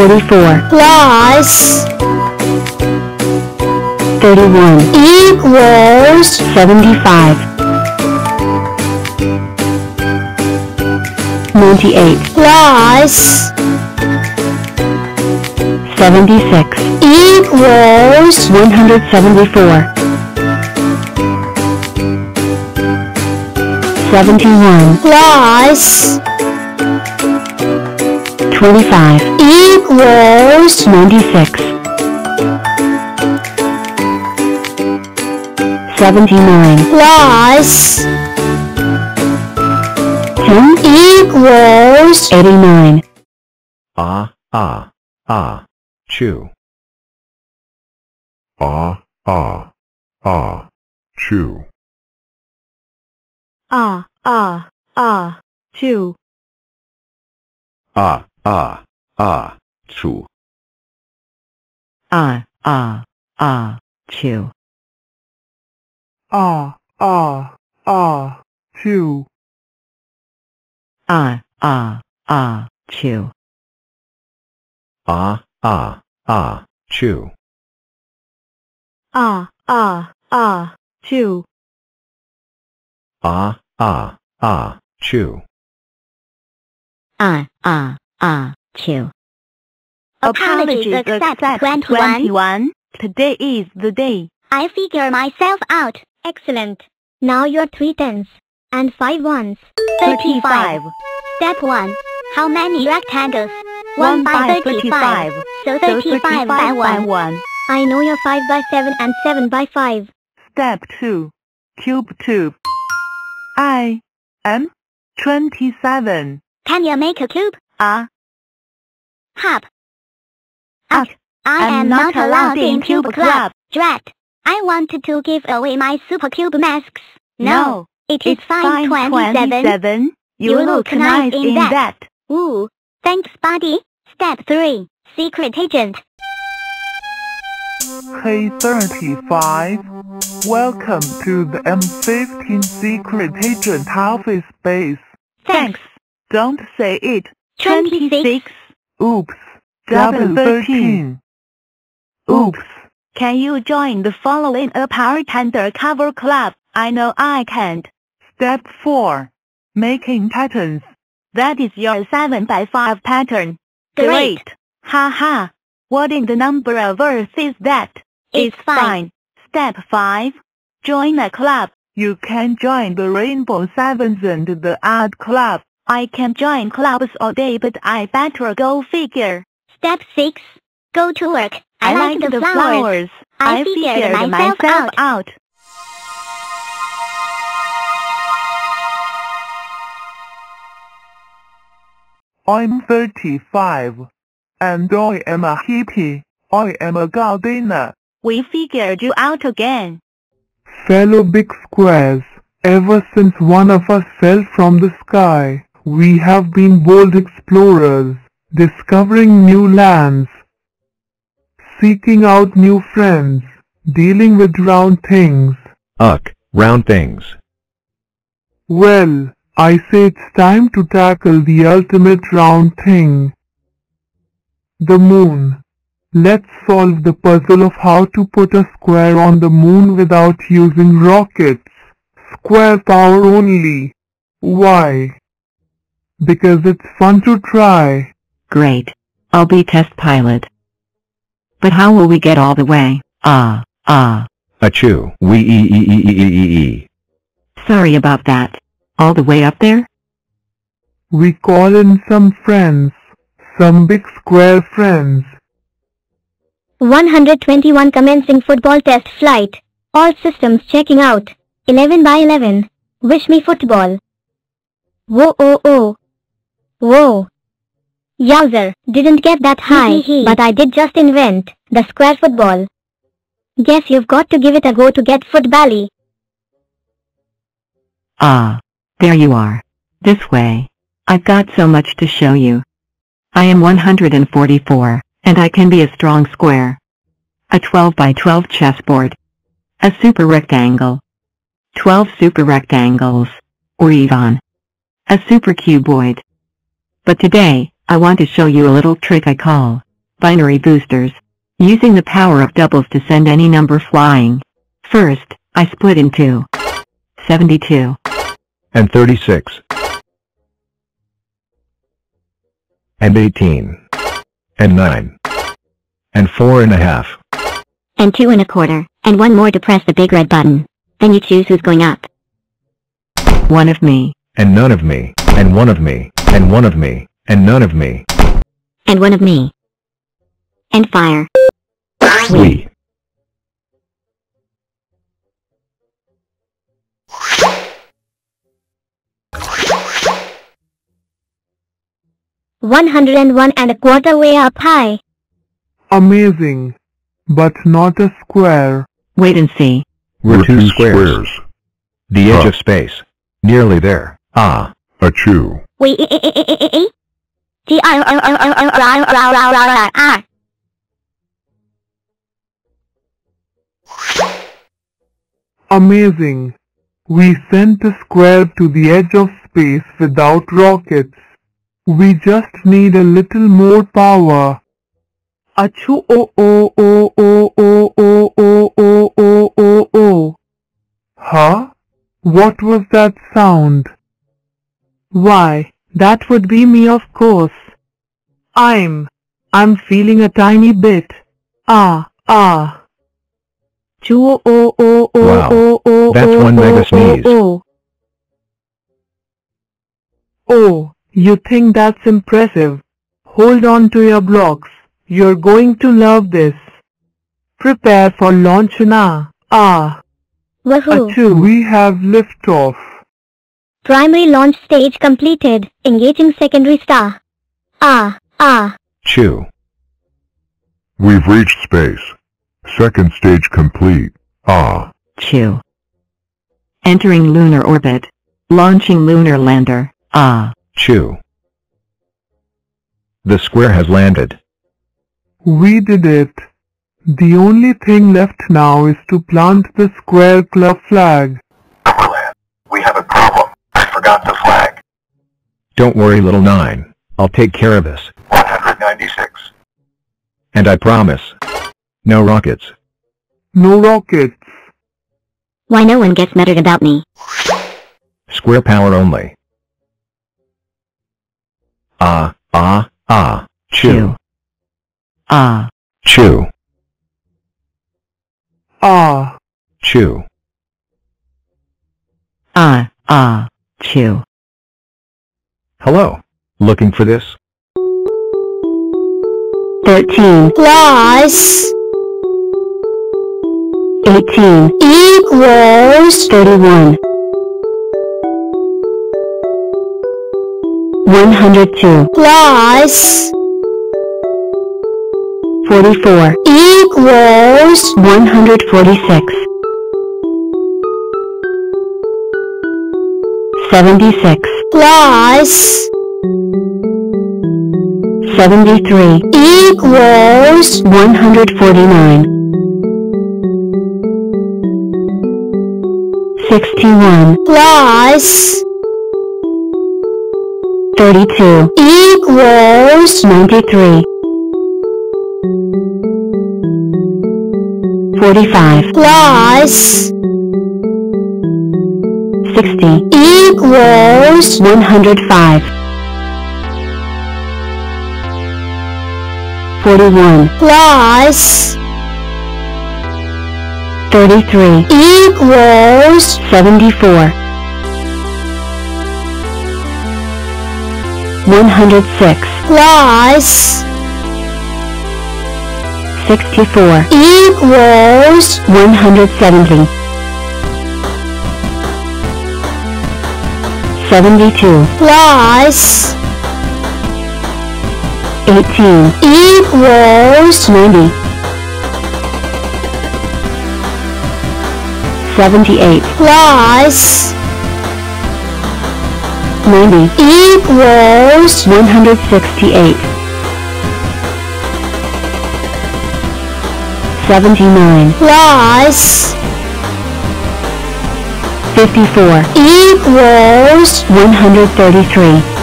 44 plus 31 equals 75 98 plus 76 equals 174 71 plus 25 equals 96 79 plus 10 equals 89 ah, ah, ah, chew. Ah, ah, ah, chew. ah, ah, ah, two, Ah, ah, ah, chew. ah, ah, ah, chew. ah, ah, ah, chew. ah, ah, ah, chew. Ah, ah, ah, chew. ah, ah, ah, two, Ah, ah, ah, chew. ah, ah, ah, chew. Apologies accept 21. Today is the day. I figure myself out. excellent. Now your three tens and five ones. 35. Step 1. How many rectangles? 1 by 35. So 35 by 1. one. I know your 5 by 7 and 7 by 5. Step 2. Cube 2. I am 27. Can you make a cube? Ah, Hop. Up. I I'm am not not allowed in Cube Cube Club. Club. Drat. I wanted to give away my Super Cube masks. No, it is it's fine 27. 27. You, You look look nice nice in in that. that. Ooh. Thanks, buddy. Step 3. Secret agent. K35. Welcome to the M15 Secret Agent Office Base. Thanks. Don't say it. 26. Oops. Double 13. Oops. Can you join the following a apart undercover club? I know I can't. Step 4. Making patterns. That is your 7 by 5 pattern. Great. Ha ha. What in the number of earth is that? It's fine. Step 5. Join a club. You can join the Rainbow Sevens and the Art Club. I can join clubs all day but I better go figure. Step 6. Go to work. I, like, the, flowers. I figured myself out. out. I'm 35. And I am a hippie. I am a gardener. We figured you out again. Fellow big squares, ever since one of us fell from the sky, we have been bold explorers, discovering new lands, seeking out new friends, dealing with round things. Uck, round things. Well, I say it's time to tackle the ultimate round thing. The moon. Let's solve the puzzle of how to put a square on the moon without using rockets. Square power only. Why? Because it's fun to try. Great. I'll be test pilot. But how will we get all the way? Ah, ah. Achoo. We e e e e e e e. Sorry about that. All the way up there? We call in some friends. Some big square friends. 121 commencing football test flight. All systems checking out. 11 by 11. Wish me football. Whoa oh oh. Whoa. Yowzer, didn't get that high, but I did just invent the square football. Guess you've got to give it a go to get footbally. Ah. There you are. This way. I've got so much to show you. I am 144, and I can be a strong square. A 12 by 12 chessboard. A super rectangle. 12 super rectangles. Or even. A super cuboid. But today, I want to show you a little trick I call Binary boosters. Using the power of doubles to send any number flying. First, I split in two. 72. and 36, and 18, and 9, and 4 and a half, And two and a quarter, and one more to press the big red button. Then you choose who's going up. One of me. and none of me, and one of me, and one of me, and none of me, And one of me. And fire. we. One hundred and one and a quarter way up high. Amazing. But not a square. Wait and see. We're two squares. The edge Huh. of space. Nearly there. Ah, A Wait, eh, eh, eh, eh, eh, eh. T R R R R R R R R R R. Amazing. We sent a square to the edge of space without rockets. We just need a little more power. Achoo oh oh oh oh oh oh oh oh oh oh oh. Huh? What was that sound? Why, that would be me of course. I'm, I'm feeling a tiny bit. Ah, ah. Oh oh oh oh Wow. oh oh That's oh, one mega oh, sneeze. Oh, oh, you think that's impressive? Hold on to your blocks. You're going to love this. Prepare for launch now. Ah. Achoo, we have liftoff. Primary launch stage completed. Engaging secondary star. Ah, ah. chew, We've reached space. Second stage complete. Ah. Chew. Entering lunar orbit. Launching lunar lander. Ah. chew. The square has landed. We did it. The only thing left now is to plant the square club flag. We have a problem. The flag. Don't worry, little nine. I'll take care of this. 196. And I promise. No rockets. No rockets. Why no one gets mattered about me? Square power only. Ah, ah, ah, chew, Ah. chew, Ah, chew. Ah. Ah. Chew. Hello. Looking for this? 13 plus 18 equals 31. 102 plus 44 equals 146. 76 plus 73 equals 149. 61 plus 32 equals 93. 45 plus 60 equals 105. 41 plus 33 equals 74. 106 plus 64 equals 170. 72 plus 18 equals 90. 78 plus 90 equals 168. 79 plus 54 equals 133.